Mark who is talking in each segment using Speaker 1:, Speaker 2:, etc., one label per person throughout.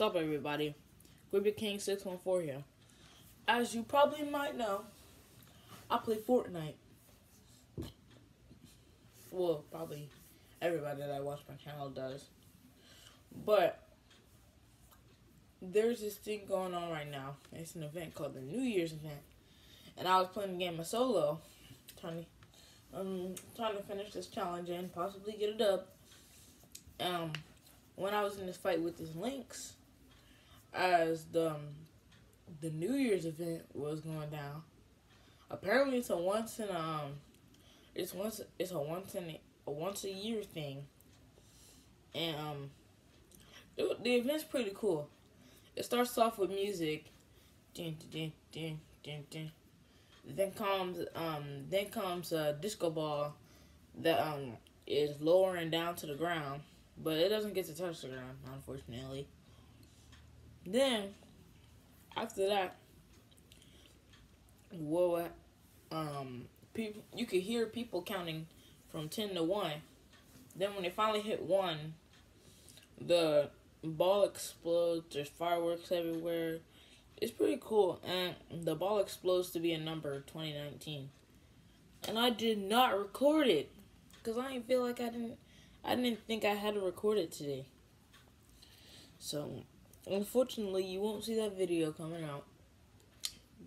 Speaker 1: What's up, everybody? Gribbit King 614 here. As you probably might know, I play Fortnite. Well, probably everybody that I watch my channel does. But there's this thing going on right now. It's an event called the New Year's event. And I was playing the game of solo, trying to um trying to finish this challenge and possibly get it up. Um when I was in this fight with this Lynx, as the um, the New Year's event was going down. Apparently, it's a once in um, it's once it's a once in a, once a year thing, and um, it, the event's pretty cool. It starts off with music, dun, dun, dun, dun, dun. Then comes um, then comes a disco ball that um is lowering down to the ground, but it doesn't get to touch the ground, unfortunately. Then, after that, well, um, people you could hear people counting from ten to one. Then when they finally hit one, the ball explodes. There's fireworks everywhere. It's pretty cool, and the ball explodes to be a number 2019. And I did not record it because I didn't feel like I didn't. I didn't think I had to record it today. So Unfortunately, you won't see that video coming out.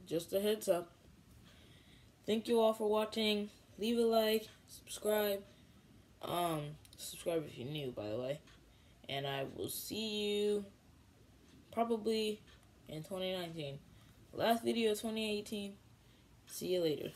Speaker 1: Just a heads up. Thank you all for watching. Leave a like, subscribe. Um, subscribe if you're new, by the way. And I will see you probably in 2019. Last video 2018. See you later.